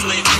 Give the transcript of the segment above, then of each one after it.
family.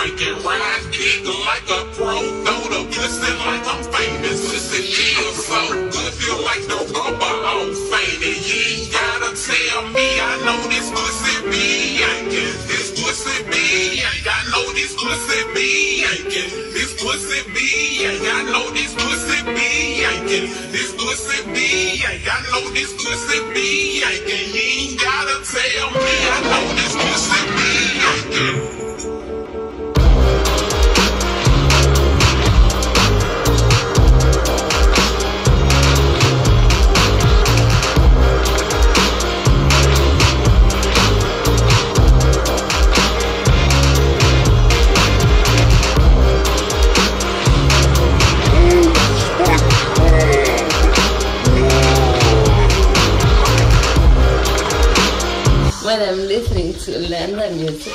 breaking rhymes, kick like a pro, throw the glisten like I'm famous. Listen, she is so good, feel like the rubber on faded. You ain't gotta tell me, I know this glisten be yanking. This glisten be yanking. I know this glisten be yanking. This glisten be yanking. I know this glisten be yanking. This glisten be yanking. I know this glisten be yanking. when I'm listening to London music.